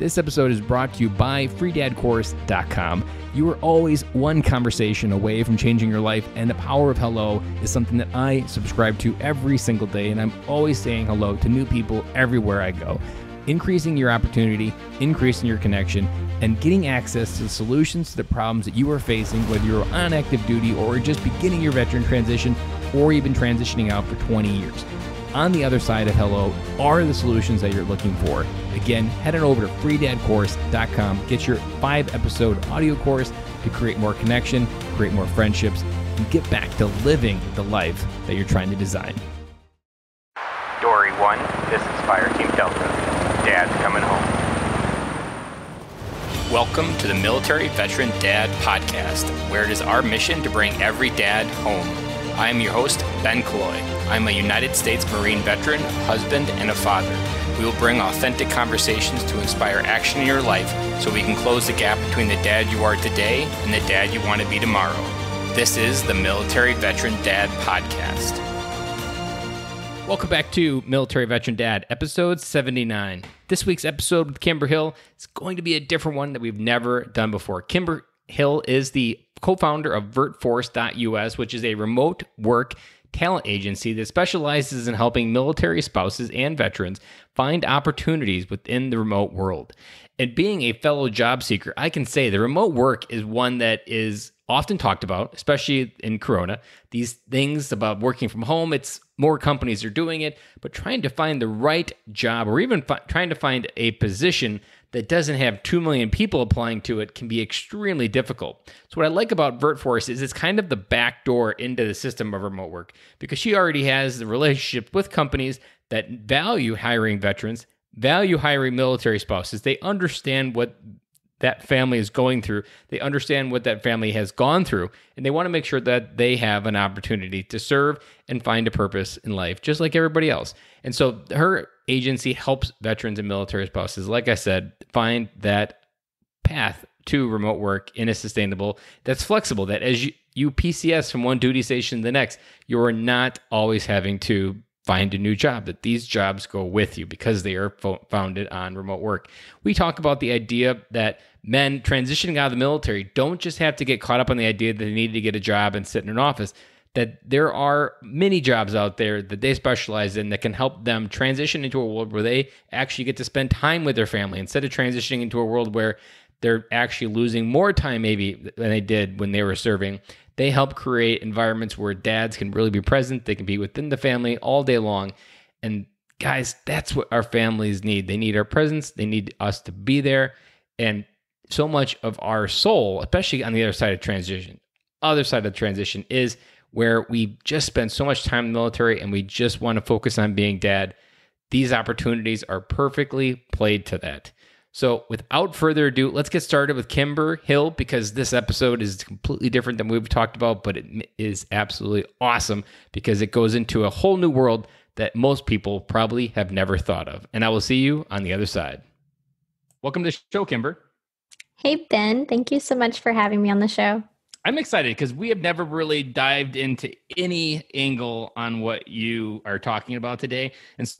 This episode is brought to you by freedadcourse.com. You are always one conversation away from changing your life, and the power of hello is something that I subscribe to every single day, and I'm always saying hello to new people everywhere I go. Increasing your opportunity, increasing your connection, and getting access to the solutions to the problems that you are facing, whether you're on active duty or just beginning your veteran transition or even transitioning out for 20 years on the other side of hello are the solutions that you're looking for. Again, head on over to freedadcourse.com, get your five episode audio course to create more connection, create more friendships, and get back to living the life that you're trying to design. Dory 1, this is Fire Team Delta. Dad's coming home. Welcome to the Military Veteran Dad Podcast, where it is our mission to bring every dad home. I am your host, Ben Killoy. I'm a United States Marine veteran, husband, and a father. We will bring authentic conversations to inspire action in your life so we can close the gap between the dad you are today and the dad you want to be tomorrow. This is the Military Veteran Dad Podcast. Welcome back to Military Veteran Dad, episode 79. This week's episode with Kimber Hill is going to be a different one that we've never done before. Kimber Hill is the co founder of VirtForce.us, which is a remote work talent agency that specializes in helping military spouses and veterans find opportunities within the remote world. And being a fellow job seeker, I can say the remote work is one that is often talked about, especially in Corona. These things about working from home, it's more companies are doing it, but trying to find the right job or even fi- trying to find a position that doesn't have 2 million people applying to it can be extremely difficult. So, what I like about VirtForce is it's kind of the back door into the system of remote work because she already has the relationship with companies that value hiring veterans, value hiring military spouses. They understand what that family is going through. They understand what that family has gone through, and they want to make sure that they have an opportunity to serve and find a purpose in life, just like everybody else. And so her agency helps veterans and military spouses, like I said, find that path to remote work in a sustainable that's flexible that as you, you PCS from one duty station to the next, you're not always having to find a new job, that these jobs go with you because they are fo- founded on remote work. We talk about the idea that men transitioning out of the military don't just have to get caught up on the idea that they need to get a job and sit in an office, that there are many jobs out there that they specialize in that can help them transition into a world where they actually get to spend time with their family instead of transitioning into a world where they're actually losing more time maybe than they did when they were serving. They help create environments where dads can really be present, they can be within the family all day long. And guys, that's what our families need. They need our presence, they need us to be there. And so much of our soul, especially on the other side of transition, other side of transition is where we just spend so much time in the military and we just want to focus on being dad. These opportunities are perfectly played to that. So, without further ado, let's get started with Kimber Hill because this episode is completely different than we've talked about, but it is absolutely awesome because it goes into a whole new world that most people probably have never thought of. And I will see you on the other side. Welcome to the show, Kimber. Hey, Ben. Thank you so much for having me on the show. I'm excited because we have never really dived into any angle on what you are talking about today. And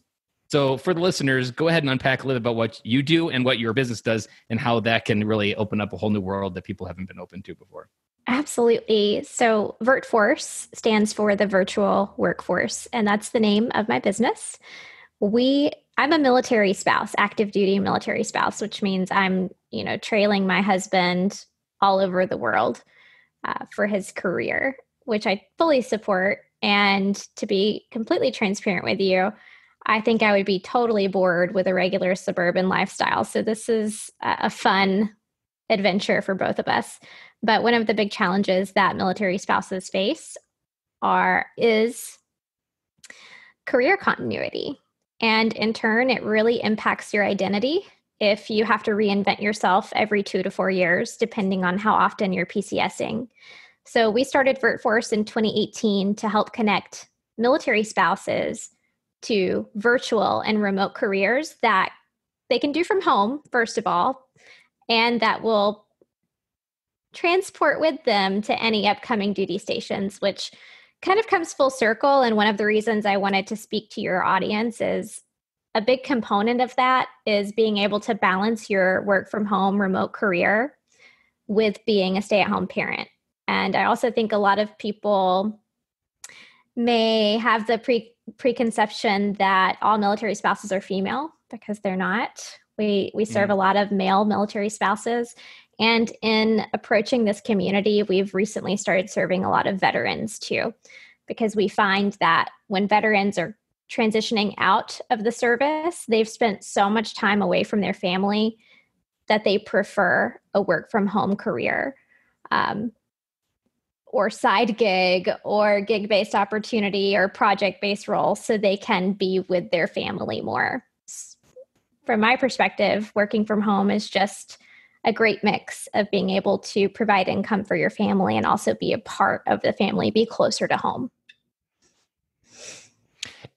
so, for the listeners, go ahead and unpack a little bit about what you do and what your business does and how that can really open up a whole new world that people haven't been open to before. Absolutely. So, VirtForce stands for the virtual workforce, and that's the name of my business. We I'm a military spouse, active duty military spouse, which means I'm, you know, trailing my husband all over the world uh, for his career, which I fully support. And to be completely transparent with you, I think I would be totally bored with a regular suburban lifestyle. So this is a fun adventure for both of us. But one of the big challenges that military spouses face are is career continuity. And in turn, it really impacts your identity if you have to reinvent yourself every two to four years, depending on how often you're PCSing. So we started VirtForce in 2018 to help connect military spouses to virtual and remote careers that they can do from home, first of all, and that will transport with them to any upcoming duty stations, which kind of comes full circle. And one of the reasons I wanted to speak to your audience is a big component of that is being able to balance your work from home remote career with being a stay at home parent. And I also think a lot of people may have the pre preconception that all military spouses are female because they're not. We we serve mm. a lot of male military spouses and in approaching this community, we've recently started serving a lot of veterans too because we find that when veterans are transitioning out of the service, they've spent so much time away from their family that they prefer a work from home career um, or side gig or gig based opportunity or project based role so they can be with their family more. From my perspective, working from home is just a great mix of being able to provide income for your family and also be a part of the family, be closer to home.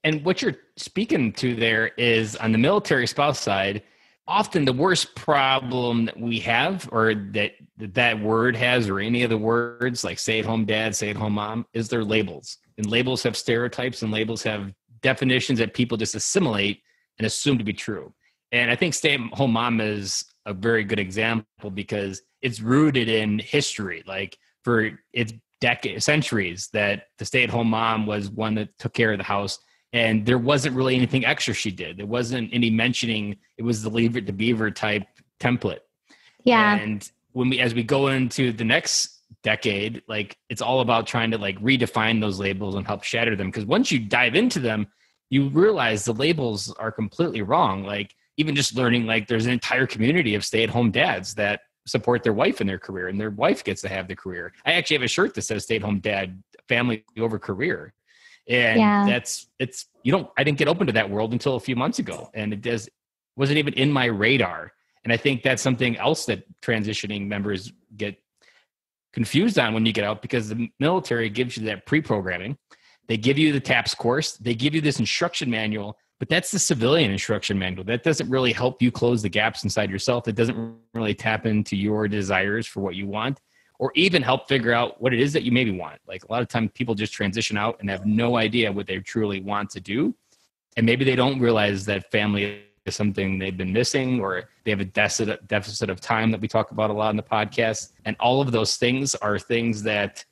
And what you're speaking to there is on the military spouse side, often the worst problem that we have or that that word has or any of the words like stay at home dad, stay at home mom is their labels. And labels have stereotypes and labels have definitions that people just assimilate and assume to be true. And I think stay at home mom is a very good example because it's rooted in history. Like for its decades, centuries, that the stay at home mom was one that took care of the house and there wasn't really anything extra she did. There wasn't any mentioning. It was the leave it to beaver type template. Yeah. And when we, as we go into the next decade, like it's all about trying to like redefine those labels and help shatter them. Because once you dive into them, you realize the labels are completely wrong. Like even just learning, like there's an entire community of stay at home dads that support their wife in their career, and their wife gets to have the career. I actually have a shirt that says "Stay at Home Dad: Family over Career," and yeah. that's it's you don't i didn't get open to that world until a few months ago and it does wasn't even in my radar. And i think that's something else that transitioning members get confused on when you get out because the military gives you that pre-programming. They give you the taps course. They give you this instruction manual but that's the civilian instruction manual. That doesn't really help you close the gaps inside yourself. It doesn't really tap into your desires for what you want or even help figure out what it is that you maybe want. Like a lot of times people just transition out and have no idea what they truly want to do. And maybe they don't realize that family is something they've been missing or they have a deficit, of time that we talk about a lot in the podcast. And all of those things are things that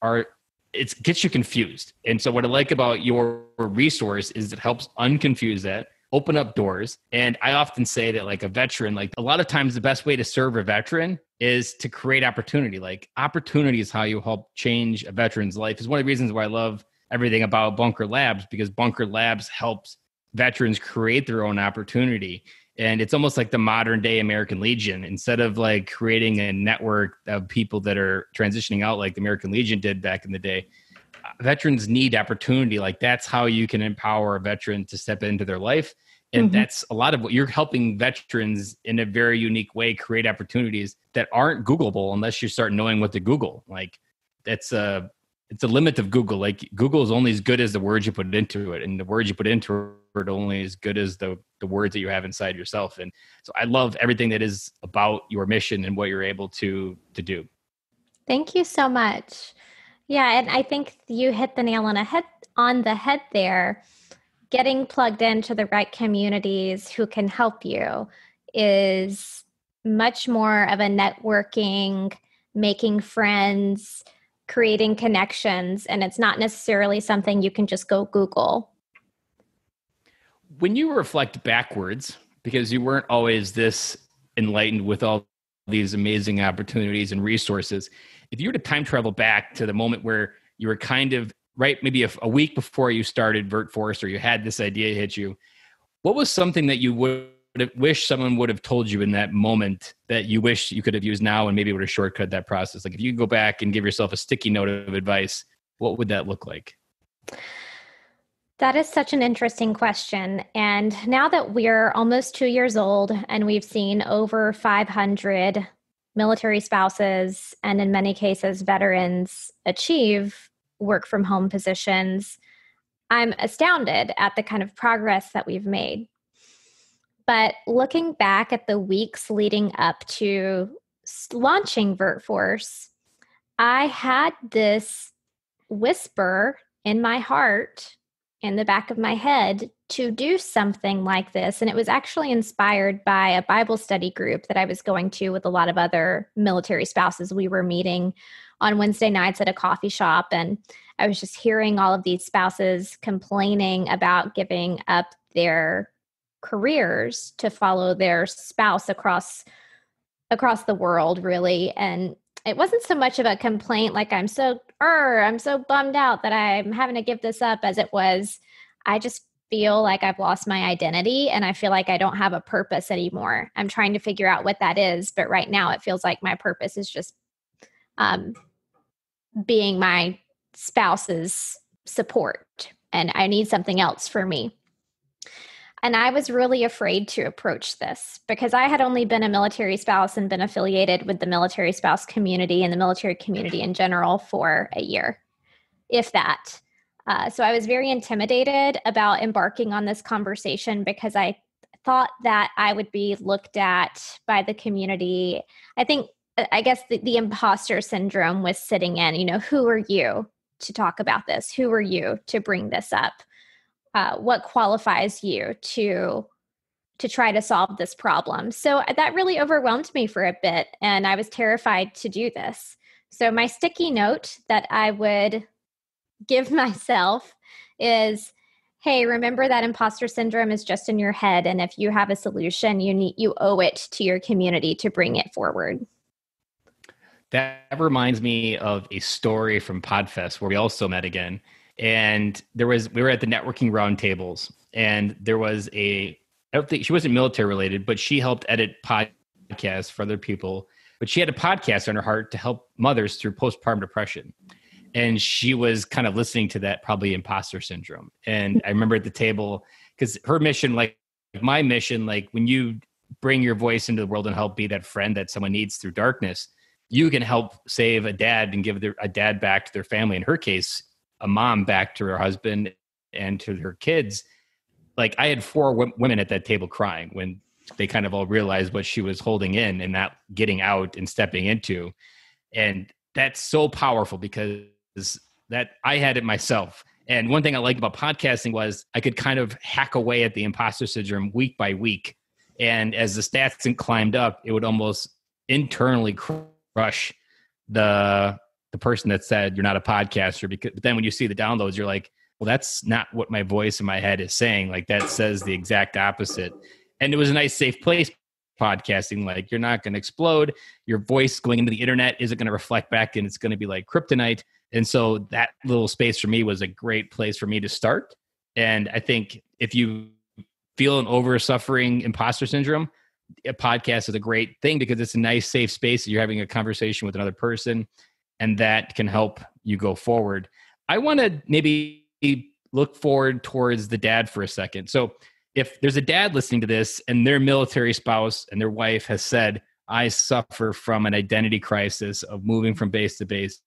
are it gets you confused. And so what I like about your resource is it helps unconfuse that open up doors. And I often say that, like a veteran, like a lot of times the best way to serve a veteran is to create opportunity. Like, opportunity is how you help change a veteran's life, is one of the reasons why I love everything about Bunker Labs because Bunker Labs helps veterans create their own opportunity. And it's almost like the modern day American Legion. Instead of like creating a network of people that are transitioning out like the American Legion did back in the day, veterans need opportunity. Like that's how you can empower a veteran to step into their life. And mm-hmm. that's a lot of what you're helping veterans in a very unique way create opportunities that aren't Googleable unless you start knowing what to Google. Like that's a it's a limit of Google. Like Google is only as good as the words you put into it, and the words you put into it only as good as the the words that you have inside yourself. And so I love everything that is about your mission and what you're able to to do. Thank you so much. Yeah, and I think you hit the nail on a head on the head there. Getting plugged into the right communities who can help you is much more of a networking, making friends, creating connections, and it's not necessarily something you can just go Google. When you reflect backwards, because you weren't always this enlightened with all these amazing opportunities and resources, if you were to time travel back to the moment where you were kind of right, maybe a, a week before you started VirtForce or you had this idea hit you, what was something that you would wish someone would have told you in that moment that you wish you could have used now and maybe would have shortcut that process? Like if you could go back and give yourself a sticky note of advice, what would that look like? That is such an interesting question. And now that we're almost two years old and we've seen over 500 military spouses and in many cases veterans achieve work from home positions i'm astounded at the kind of progress that we've made. But looking back at the weeks leading up to launching virtforce i had this whisper in my heart in the back of my head to do something like this. And it was actually inspired by a Bible study group that I was going to with a lot of other military spouses. We were meeting on Wednesday nights at a coffee shop, and I was just hearing all of these spouses complaining about giving up their careers to follow their spouse across across the world really and it wasn't so much of a complaint like i'm so er, i'm so bummed out that i'm having to give this up as it was i just feel like i've lost my identity and i feel like i don't have a purpose anymore. I'm trying to figure out what that is but right now it feels like my purpose is just um, being my spouse's support and i need something else for me and I was really afraid to approach this because I had only been a military spouse and been affiliated with the military spouse community and the military community in general for a year, if that. Uh, so I was very intimidated about embarking on this conversation because I thought that I would be looked at by the community. I think, uh, I guess the, the imposter syndrome was sitting in, you know, who are you to talk about this? Who are you to bring this up? Uh, what qualifies you to to try to solve this problem. So uh, that really overwhelmed me for a bit and i was terrified to do this. So my sticky note that i would give myself is hey remember that imposter syndrome is just in your head and if you have a solution you need you owe it to your community to bring it forward. That reminds me of a story from podfest where we also met again and there was we were at the networking roundtables, and there was a I don't think she wasn't military related, but she helped edit podcasts for other people. But she had a podcast on her heart to help mothers through postpartum depression. And she was kind of listening to that probably imposter syndrome. And I remember at the table, because her mission, like my mission, like when you bring your voice into the world and help be that friend that someone needs through darkness, you can help save a dad and give their, a dad back to their family. In her case, a mom back to her husband and to her kids like i had four w- women at that table crying when they kind of all realized what she was holding in and not getting out and stepping into. And that's so powerful because that i had it myself. And one thing i liked about podcasting was i could kind of hack away at the imposter syndrome week by week. And as the stats climbed up it would almost internally crush the the person that said you're not a podcaster because but then when you see the downloads you're like well that's not what my voice in my head is saying. Like that says the exact opposite. And it was a nice safe place podcasting. Like you're not going to explode. Your voice going into the internet isn't going to reflect back and it's going to be like kryptonite. And so that little space for me was a great place for me to start. And i think if you feel an over suffering imposter syndrome a podcast is a great thing because it's a nice safe space you're having a conversation with another person and that can help you go forward. I want to maybe look forward towards the dad for a second. So, if there's a dad listening to this and their military spouse and their wife has said, I suffer from an identity crisis of moving from base to base,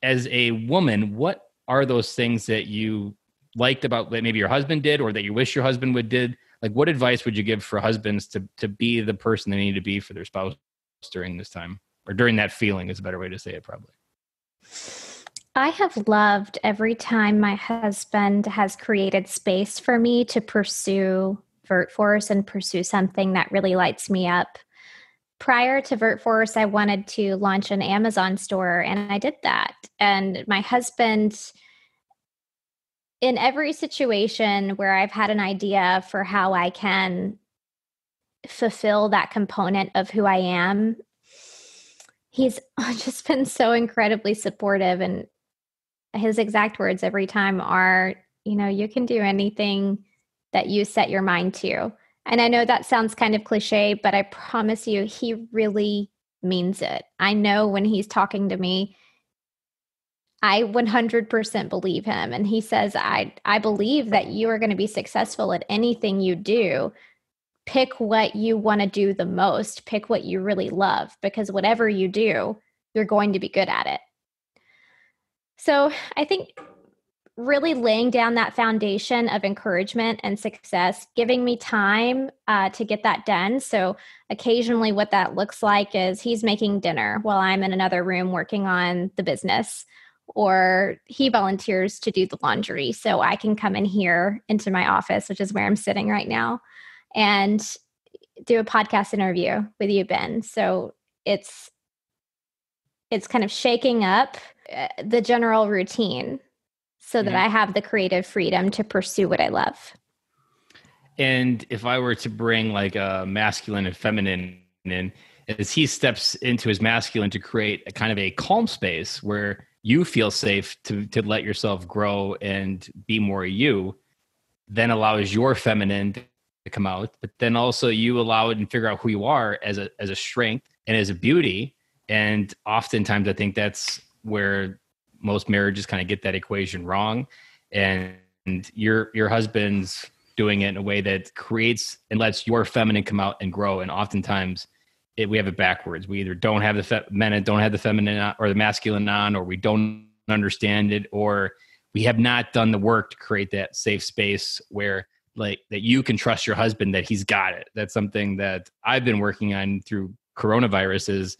as a woman, what are those things that you liked about that maybe your husband did or that you wish your husband would did? Like, what advice would you give for husbands to, to be the person they need to be for their spouse during this time? Or during that feeling is a better way to say it probably I have loved every time my husband has created space for me to pursue VirtForce and pursue something that really lights me up. Prior to VirtForce, I wanted to launch an Amazon store, and I did that. And my husband, in every situation where I've had an idea for how I can fulfill that component of who I am he's just been so incredibly supportive and his exact words every time are you know you can do anything that you set your mind to. And i know that sounds kind of cliche but i promise you he really means it. I know when he's talking to me i 100% believe him and he says i i believe that you are going to be successful at anything you do pick what you want to do the most, pick what you really love, because whatever you do, you're going to be good at it. So I think really laying down that foundation of encouragement and success, giving me time uh, to get that done. So occasionally, what that looks like is he's making dinner while I'm in another room working on the business. or he volunteers to do the laundry so I can come in here into my office, which is where I'm sitting right now, and do a podcast interview with you, Ben. So it's it's kind of shaking up uh, the general routine so that I have the creative freedom to pursue what I love. And if I were to bring like a masculine and feminine in, as he steps into his masculine to create a kind of a calm space where you feel safe to to let yourself grow and be more you, then allows your feminine come out. But then also you allow it and figure out who you are as a as a strength and as a beauty. And oftentimes I think that's where most marriages kind of get that equation wrong. And your your husband's doing it in a way that creates and lets your feminine come out and grow. And oftentimes it, we have it backwards. We either don't have the fe- men don't have the feminine on, or the masculine on, or we don't understand it, or we have not done the work to create that safe space where like that you can trust your husband that he's got it. That's something that I've been working on through coronavirus is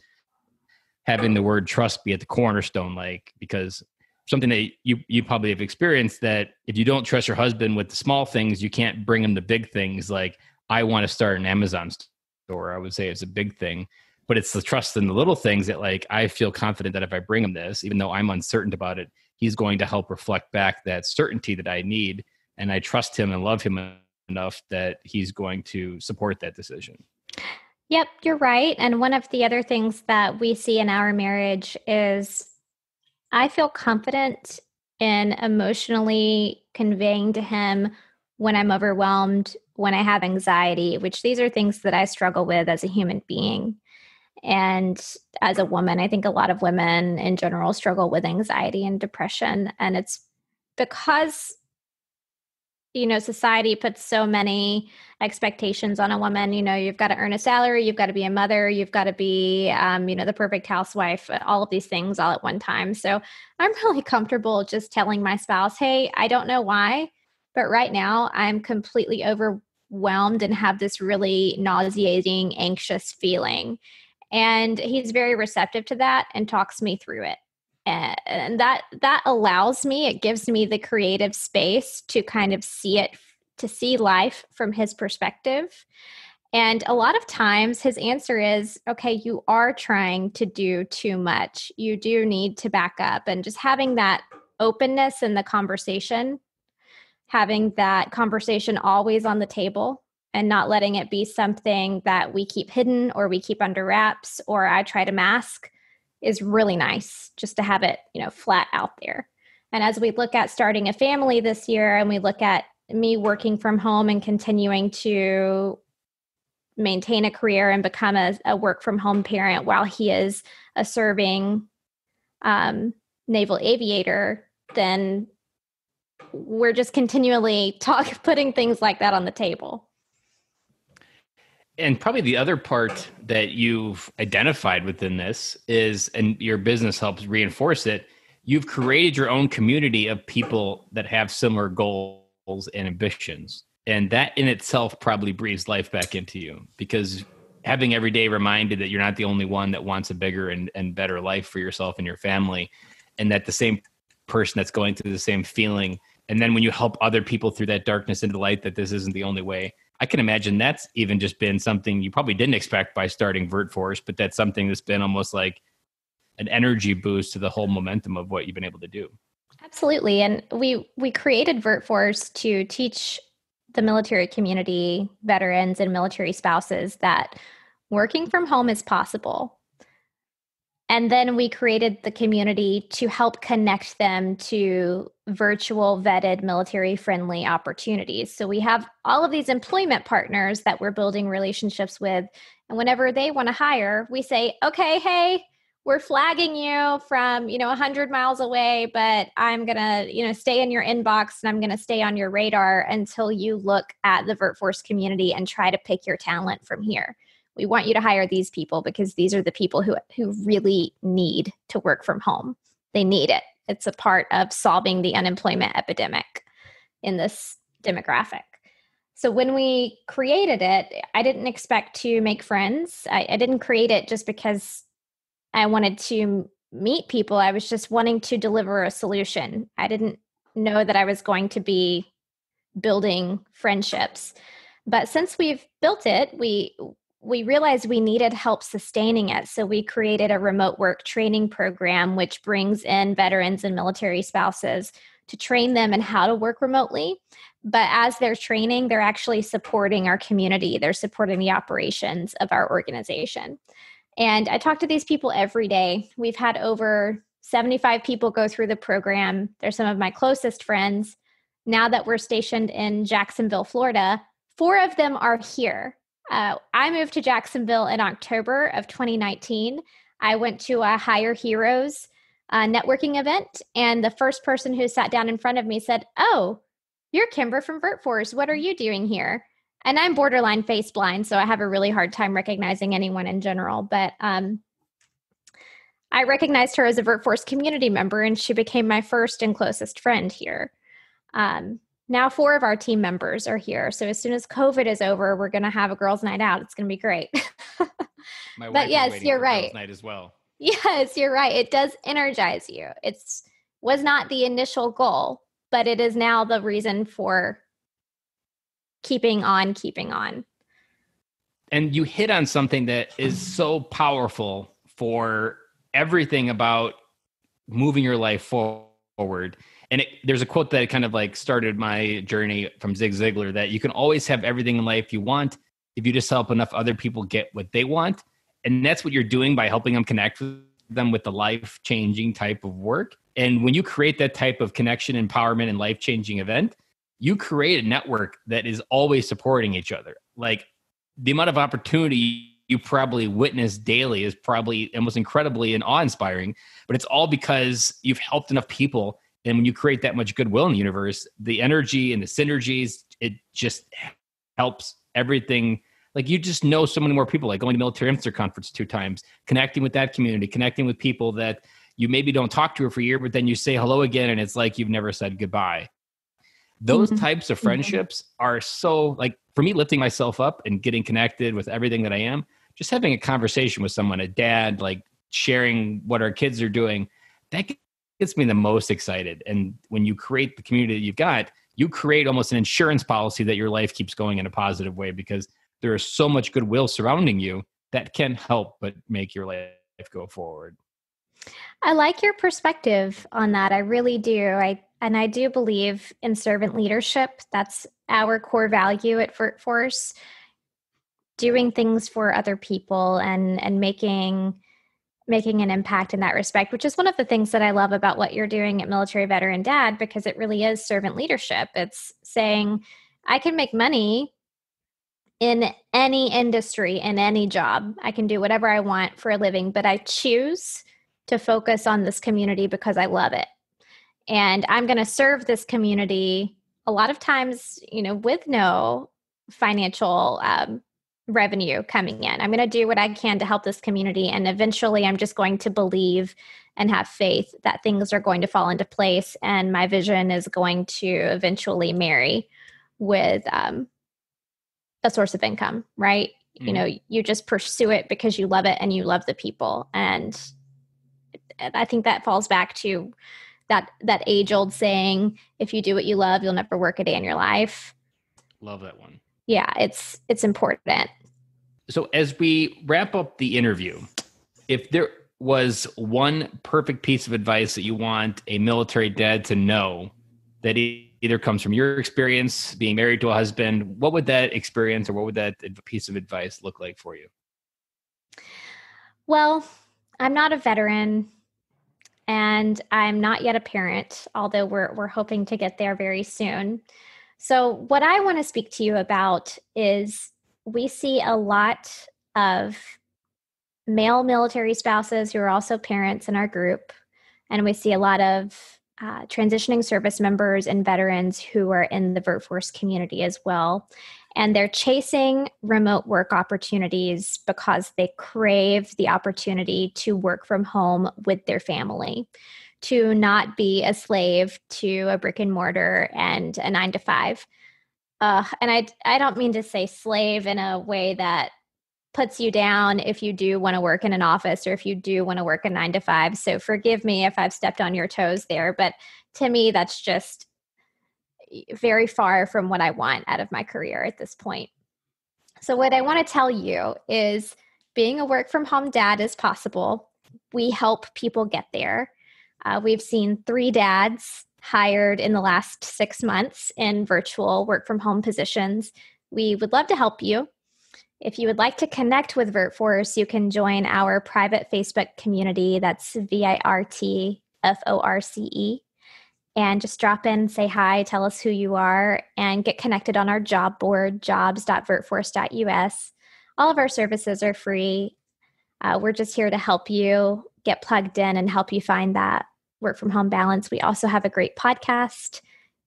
having the word trust be at the cornerstone, like because something that you you probably have experienced that if you don't trust your husband with the small things, you can't bring him the big things. Like I want to start an Amazon store. I would say it's a big thing, but it's the trust in the little things that like I feel confident that if I bring him this, even though I'm uncertain about it, he's going to help reflect back that certainty that I need, and I trust him and love him enough that he's going to support that decision. Yep, you're right. And one of the other things that we see in our marriage is I feel confident in emotionally conveying to him when I'm overwhelmed, when I have anxiety, which these are things that I struggle with as a human being. And as a woman, I think a lot of women in general struggle with anxiety and depression. And it's because you know society puts so many expectations on a woman. You know you've got to earn a salary you've got to be a mother you've got to be um, you know the perfect housewife all of these things all at one time. So i'm really comfortable just telling my spouse hey i don't know why but right now i'm completely overwhelmed and have this really nauseating anxious feeling. And he's very receptive to that and talks me through it and that that allows me it gives me the creative space to kind of see it to see life from his perspective. And a lot of times his answer is okay you are trying to do too much. You do need to back up. And just having that openness in the conversation having that conversation always on the table and not letting it be something that we keep hidden or we keep under wraps or I try to mask is really nice just to have it, you know, flat out there. And as we look at starting a family this year and we look at me working from home and continuing to maintain a career and become a, a work from home parent while he is a serving um, naval aviator, then we're just continually talk putting things like that on the table and probably the other part that you've identified within this is and your business helps reinforce it you've created your own community of people that have similar goals and ambitions. And that in itself probably breathes life back into you because having every day reminded that you're not the only one that wants a bigger and, and better life for yourself and your family and that the same person that's going through the same feeling and then when you help other people through that darkness into light that this isn't the only way I can imagine that's even just been something you probably didn't expect by starting VirtForce, but that's something that's been almost like an energy boost to the whole momentum of what you've been able to do. Absolutely. And we we created VirtForce to teach the military community, veterans and military spouses that working from home is possible and then we created the community to help connect them to virtual vetted military friendly opportunities. So we have all of these employment partners that we're building relationships with. And whenever they want to hire, we say, okay, hey, we're flagging you from, you know, 100 miles away, but I'm to, you know, stay in your inbox and I'm to stay on your radar until you look at the VirtForce community and try to pick your talent from here we want you to hire these people because these are the people who who really need to work from home they need it it's a part of solving the unemployment epidemic in this demographic so when we created it i didn't expect to make friends I, I didn't create it just because i wanted to meet people. I was just wanting to deliver a solution. I didn't know that I was going to be building friendships. But since we've built it, we we realized we needed help sustaining it. So we created a remote work training program which brings in veterans and military spouses to train them in how to work remotely. But as they're training, they're actually supporting our community. They're supporting the operations of our organization. And I talk to these people every day. We've had over 75 people go through the program. They're some of my closest friends. Now that we're stationed in Jacksonville, Florida, four of them are here. Uh, I moved to Jacksonville in October of 2019. I went to a Hire Heroes uh, networking event, and the first person who sat down in front of me said, Oh, you're Kimber from VirtForce. What are you doing here? And I'm borderline face blind, so I have a really hard time recognizing anyone in general. But um, I recognized her as a VirtForce community member, and she became my first and closest friend here. Um, now, four of our team members are here. So as soon as COVID is over, we're going to have a girls' night out. It's going to be great. but yes, you're right. Night as well. Yes, you're right. It does energize you. It's was not the initial goal, but it is now the reason for keeping on, keeping on. And you hit on something that is so powerful for everything about moving your life forward. And it, there's a quote that kind of like started my journey from Zig Ziglar that you can always have everything in life you want if you just help enough other people get what they want. And that's what you're doing by helping them connect with them with the life changing type of work. And when you create that type of connection, empowerment, and life changing event, you create a network that is always supporting each other. Like the amount of opportunity you probably witness daily is probably almost incredibly and awe inspiring, but it's all because you've helped enough people. And when you create that much goodwill in the universe, the energy and the synergies, it just helps everything. Like you just know so many more people, like going to military influencer conference two times, connecting with that community, connecting with people that you maybe don't talk to for a year, but then you say hello again and it's like you've never said goodbye those mm-hmm. types of mm-hmm. friendships mm-hmm. are so like for me lifting myself up and getting connected with everything that i am just having a conversation with someone a dad like sharing what our kids are doing that gets me the most excited and when you create the community that you've got you create almost an insurance policy that your life keeps going in a positive way because there is so much goodwill surrounding you that can help but make your life go forward I like your perspective on that. I really do. I and I do believe in servant leadership. That's our core value at VirtForce. Doing things for other people and and making making an impact in that respect, which is one of the things that I love about what you're doing at Military Veteran Dad because it really is servant leadership. It's saying I can make money in any industry in any job. I can do whatever I want for a living, but I choose to focus on this community because I love it. And I'm going to serve this community a lot of times, you know, with no financial um, revenue coming in. I'm going to do what I can to help this community. And eventually, I'm just going to believe and have faith that things are going to fall into place. And my vision is going to eventually marry with um, a source of income, right? Mm-hmm. You know, you just pursue it because you love it and you love the people. And I think that falls back to that that age old saying, if you do what you love, you'll never work a day in your life. Love that one. Yeah, it's it's important. So as we wrap up the interview, if there was one perfect piece of advice that you want a military dad to know that either comes from your experience being married to a husband, what would that experience or what would that piece of advice look like for you? Well, I'm not a veteran and I'm not yet a parent, although we're we're hoping to get there very soon. So what I want to speak to you about is we see a lot of male military spouses who are also parents in our group, and we see a lot of uh, transitioning service members and veterans who are in the VirtForce community as well. And they're chasing remote work opportunities because they crave the opportunity to work from home with their family to not be a slave to a brick and mortar and a nine to five uh, and I, I don't mean to say slave in a way that puts you down if you do want to work in an office or if you do want to work a nine to five. So forgive me if I've stepped on your toes there, but to me, that's just very far from what I want out of my career at this point. So, what I want to tell you is being a work from home dad is possible. We help people get there. Uh, we've seen three dads hired in the last six months in virtual work from home positions. We would love to help you. If you would like to connect with VirtForce, you can join our private Facebook community. That's V I R T F O R C E. And just drop in, say hi, tell us who you are, and get connected on our job board, jobs.virtforce.us. All of our services are free. Uh, we're just here to help you get plugged in and help you find that work from home balance. We also have a great podcast.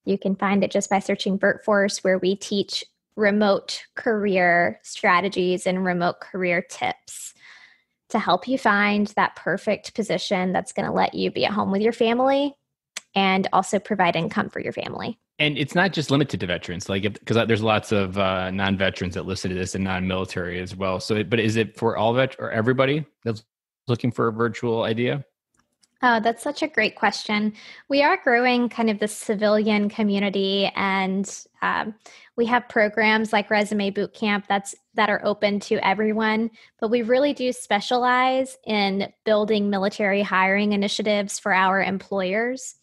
You can find it just by searching VirtForce, where we teach remote career strategies and remote career tips to help you find that perfect position that's going to let you be at home with your family and also provide income for your family. And it's not just limited to veterans, like because there's lots of uh, non-veterans that listen to this and non-military as well. So, but is it for all vet or everybody that's looking for a virtual idea? Oh, that's such a great question. We are growing kind of the civilian community, and um, we have programs like Resume Bootcamp that's that are open to everyone. But we really do specialize in building military hiring initiatives for our employers.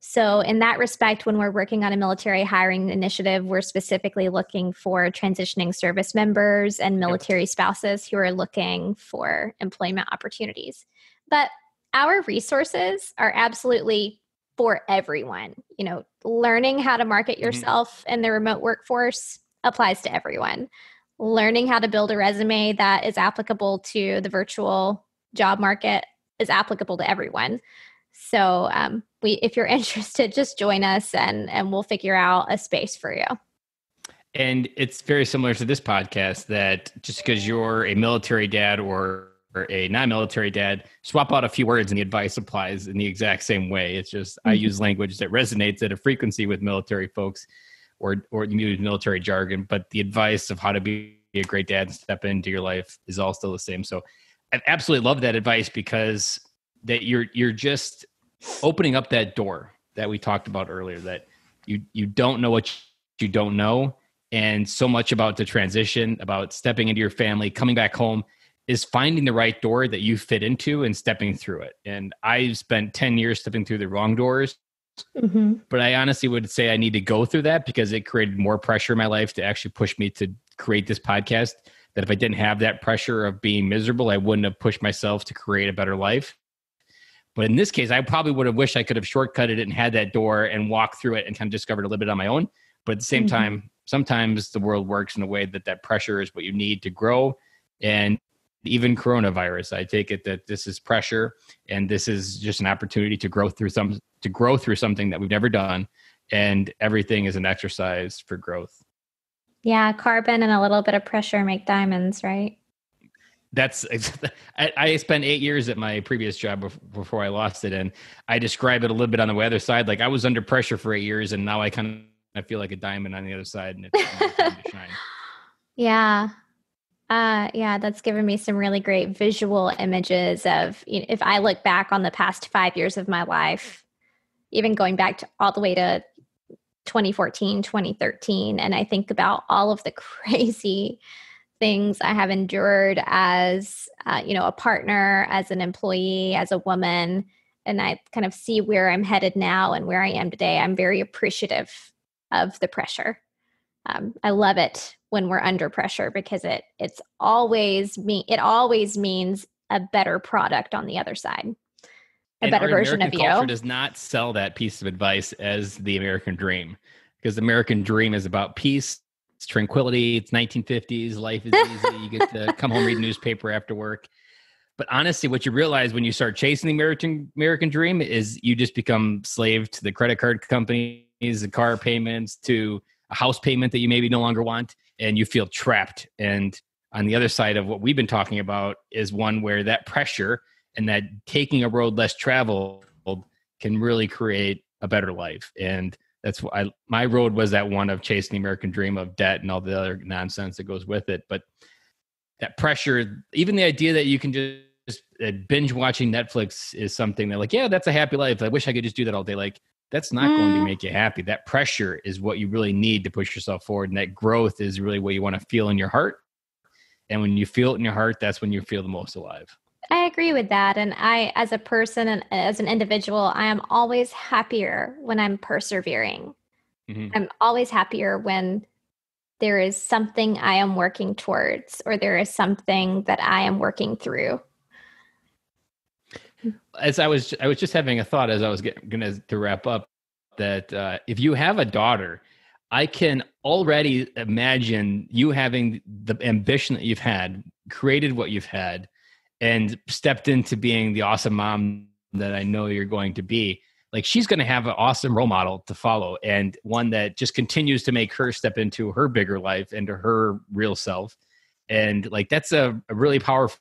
So, in that respect, when we're working on a military hiring initiative, we're specifically looking for transitioning service members and military spouses who are looking for employment opportunities. But our resources are absolutely for everyone. You know, learning how to market mm-hmm. yourself mm-hmm. in the remote workforce applies to everyone. Learning how to build a resume that is applicable to the virtual job market is applicable to everyone. So, um, we, if you're interested, just join us and and we'll figure out a space for you. And it's very similar to this podcast that just because you're a military dad or or a non-military dad swap out a few words and the advice applies in the exact same way it's just mm-hmm. i use language that resonates at a frequency with military folks or or use military jargon but the advice of how to be a great dad and step into your life is all still the same so i absolutely love that advice because that you're you're just opening up that door that we talked about earlier that you you don't know what you don't know and so much about the transition about stepping into your family coming back home is finding the right door that you fit into and stepping through it. And I spent 10 years stepping through the wrong doors. Mm-hmm. But I honestly would say I need to go through that because it created more pressure in my life to actually push me to create this podcast. That if I didn't have that pressure of being miserable, I wouldn't have pushed myself to create a better life. But in this case, I probably would have wished I could have shortcutted it and had that door and walked through it and kind of discovered a little bit on my own. But at the same mm-hmm. time, sometimes the world works in a way that that pressure is what you need to grow. And even coronavirus i take it that this is pressure and this is just an opportunity to grow through some to grow through something that we've never done and everything is an exercise for growth. Yeah carbon and a little bit of pressure make diamonds right? That's I, I spent eight years at my previous job before i lost it and i describe it a little bit on the weather side like i was under pressure for eight years and now i kind of I feel like a diamond on the other side and it's to shine. yeah uh, yeah, that's given me some really great visual images of you know, if I look back on the past five years of my life, even going back to all the way to 2014, 2013, and I think about all of the crazy things I have endured as uh, you know a partner, as an employee, as a woman, and I kind of see where I'm headed now and where I am today. I'm very appreciative of the pressure. Um, I love it when we're under pressure because it it's always me it always means a better product on the other side. A and better version American of culture you. does not sell that piece of advice as the american dream because the american dream is about peace it's tranquility it's 1950s life is easy you get to come home read newspaper after work. But honestly what you realize when you start chasing the american american dream is you just become slave to the credit card companies the car payments to a house payment that you maybe no longer want and you feel trapped. And on the other side of what we've been talking about is one where that pressure and that taking a road less traveled can really create a better life. And that's why I, my road was that one of chasing the American dream of debt and all the other nonsense that goes with it. But that pressure, even the idea that you can just uh, binge watching Netflix is something that like, yeah, that's a happy life. I wish I could just do that all day. Like that's not mm. going to mm. make you happy. That pressure is what you really need to push yourself forward. And that growth is really what you want to feel in your heart. And when you feel it in your heart, that's when you feel the most alive. I agree with that. And I, as a person and as an individual, I am always happier when I'm persevering. Mm-hmm. I'm always happier when there is something I am working towards or there is something that I am working through. As I was, I was just having a thought as I was going to wrap up that uh, if you have a daughter, I can already imagine you having the ambition that you've had, created what you've had, and stepped into being the awesome mom that I know you're going to be, like she's going to have an awesome role model to follow and one that just continues to make her step into her bigger life, into her real self. And like that's a, a really powerful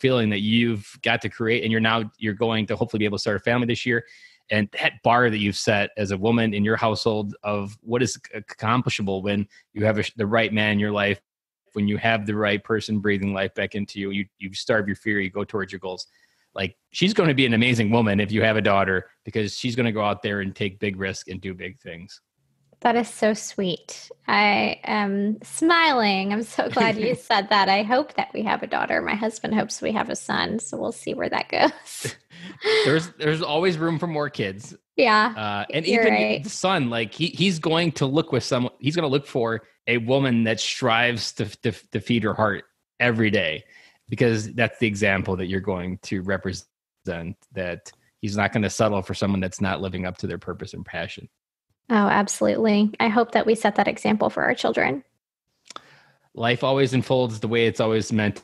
feeling that you've got to create. And you're now, you're going to hopefully be able to start a family this year. And that bar that you've set as a woman in your household of what is accomplishable when you have a, the right man in your life when you have the right person breathing life back into you, you you starve your fear, you go towards your goals. Like she's going to be an amazing woman if you have a daughter because she's going to go out there and take big risks and do big things. That is so sweet. I am smiling. I'm so glad you said that. I hope that we have a daughter. My husband hopes we have a son, so we'll see where that goes. there's there's always room for more kids. Yeah. Uh, and even right. the son, like he he's going to look with someone. He's going to look for a woman that strives to, to, to feed her heart every day because that's the example that you're going to represent that he's not going to settle for someone that's not living up to their purpose and passion oh absolutely. I hope that we set that example for our children. Life always unfolds the way it's always meant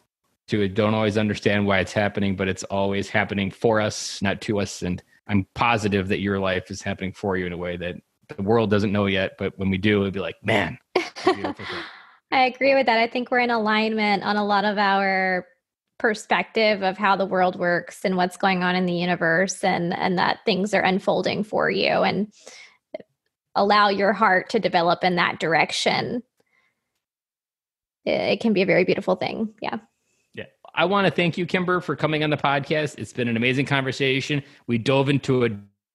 to. Don't always understand why it's happening but it's always happening for us not to us. And i'm positive that your life is happening for you in a way that the world doesn't know yet, but when we do, it'll be like, man. I agree with that. I think we're in alignment on a lot of our perspective of how the world works and what's going on in the universe and and that things are unfolding for you. And allow your heart to develop in that direction. It can be a very beautiful thing. Yeah. Yeah. I want to thank you kimber for coming on the podcast. It's been an amazing conversation. We dove into a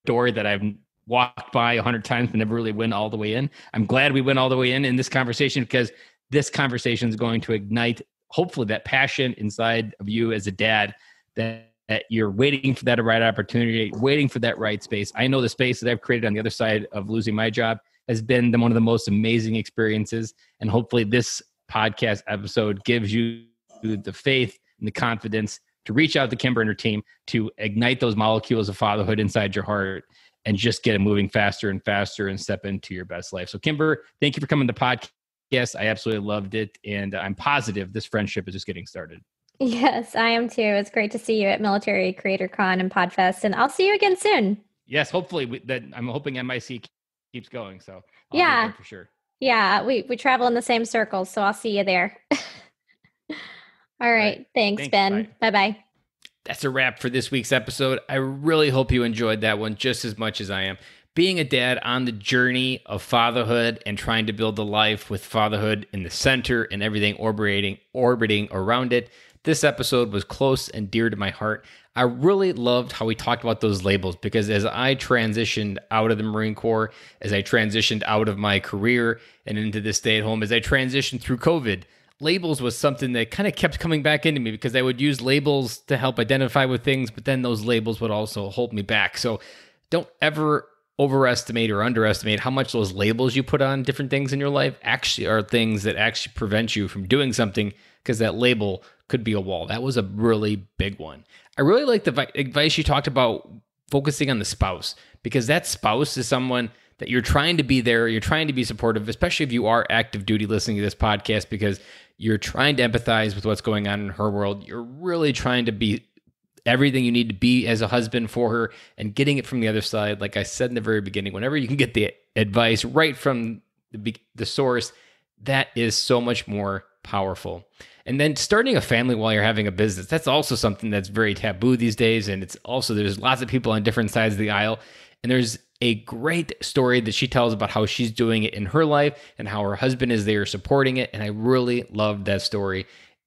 door that i've walked by a hundred times but never really went all the way in. I'm glad we went all the way in in this conversation because this conversation is going to ignite hopefully that passion inside of you as a dad that, that you're waiting for that right opportunity, waiting for that right space. I know the space that I've created on the other side of losing my job has been the, one of the most amazing experiences. And hopefully this podcast episode gives you the faith and the confidence to reach out to Kimber and her team to ignite those molecules of fatherhood inside your heart and just get it moving faster and faster and step into your best life. So, Kimber, thank you for coming to the podcast. I absolutely loved it. And I'm positive this friendship is just getting started. Yes, I am too. It's great to see you at Military Creator Con and Podfest. And I'll see you again soon. Yes, hopefully. We, that I'm hoping MIC keeps going. So, I'll yeah, for sure. Yeah, we, we travel in the same circles. So, I'll see you there. All right. right. Thanks, Thanks, Ben. Bye bye that's a wrap for this week's episode. I really hope you enjoyed that one just as much as I am. Being a dad on the journey of fatherhood and trying to build a life with fatherhood in the center and everything orbiting orbiting around it. This episode was close and dear to my heart. I really loved how we talked about those labels because as I transitioned out of the Marine Corps, as I transitioned out of my career and into this stay at home, as I transitioned through COVID, labels was something that kind of kept coming back into me because I would use labels to help identify with things, but then those labels would also hold me back. So don't ever overestimate or underestimate how much those labels you put on different things in your life actually are things that actually prevent you from doing something because that label could be a wall. That was a really big one. I really like the advice you talked about focusing on the spouse because that spouse is someone that you're trying to be there, you're trying to be supportive, especially if you are active duty listening to this podcast because you're trying to empathize with what's going on in her world. You're really trying to be everything you need to be as a husband for her and getting it from the other side. Like I said in the very beginning, whenever you can get the advice right from the, the source, that is so much more powerful. And then starting a family while you're having a business, that's also something that's very taboo these days. And it's also, there's lots of people on different sides of the aisle. And there's a great story that she tells about how she's doing it in her life and how her husband is there supporting it. And I really loved that story.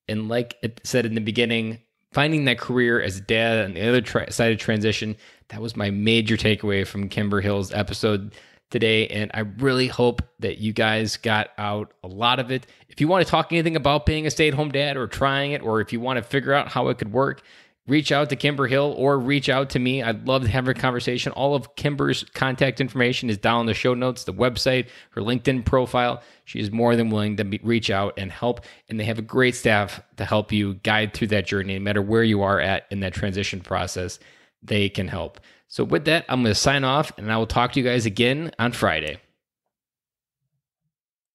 And like it said in the beginning, finding that career as a dad on the other tra- side of transition, that was my major takeaway from Kimber Hill's episode today. And I really hope that you guys got out a lot of it. If you want to talk anything about being a stay at home dad or trying it, or if you want to figure out how it could work, reach out to Kimber Hill or reach out to me. I'd love to have a conversation. All of Kimber's contact information is down in the show notes, the website, her LinkedIn profile. She is more than willing to reach out and help. And they have a great staff to help you guide through that journey, no matter where you are at in that transition process. They can help. So, with that, I'm going to sign off and I will talk to you guys again on Friday.